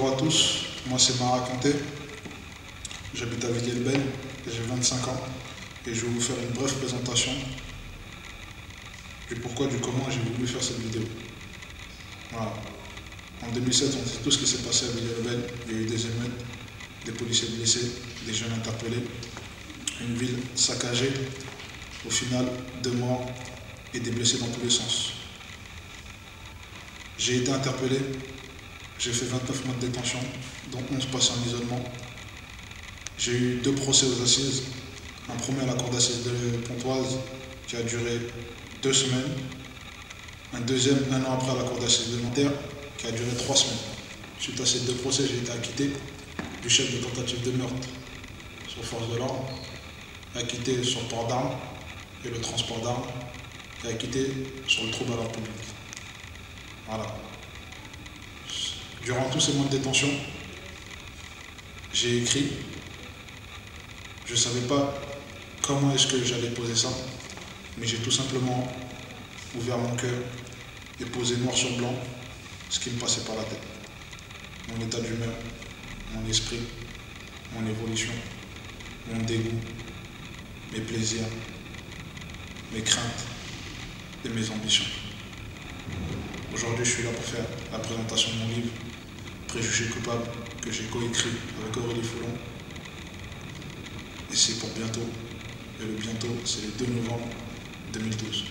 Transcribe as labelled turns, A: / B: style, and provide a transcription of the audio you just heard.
A: Bonjour à tous, moi c'est Mara Kanté, j'habite à Villers-le-Bel, j'ai 25 ans et je vais vous faire une brève présentation du pourquoi, du comment j'ai voulu faire cette vidéo. Voilà. En 2007, on sait tout ce qui s'est passé à Villers-le-Bel, il y a eu des émeutes, des policiers blessés, des jeunes interpellés, une ville saccagée, au final deux morts et des blessés dans tous les sens. J'ai été interpellé, j'ai fait 29 mois de détention, dont 11 passés en isolement. J'ai eu deux procès aux assises. Un premier à la cour d'assises de Pontoise qui a duré deux semaines. Un deuxième un an après à la cour d'assises de Nanterre qui a duré trois semaines. Suite à ces deux procès, j'ai été acquitté du chef de tentative de meurtre sur force de l'ordre, acquitté sur le port d'armes et le transport d'armes, et acquitté sur le trouble à l'ordre public. Voilà. Durant tous ces mois de détention, j'ai écrit. Je ne savais pas comment est-ce que j'allais poser ça, mais j'ai tout simplement ouvert mon cœur et posé noir sur blanc ce qui me passait par la tête. Mon état d'humeur, mon esprit, mon évolution, mon dégoût, mes plaisirs, mes craintes et mes ambitions. Aujourd'hui, je suis là pour faire la présentation de mon livre Préjugés coupables que j'ai coécrit avec Aurélie Foulon. Et c'est pour bientôt. Et le bientôt, c'est le 2 novembre 2012.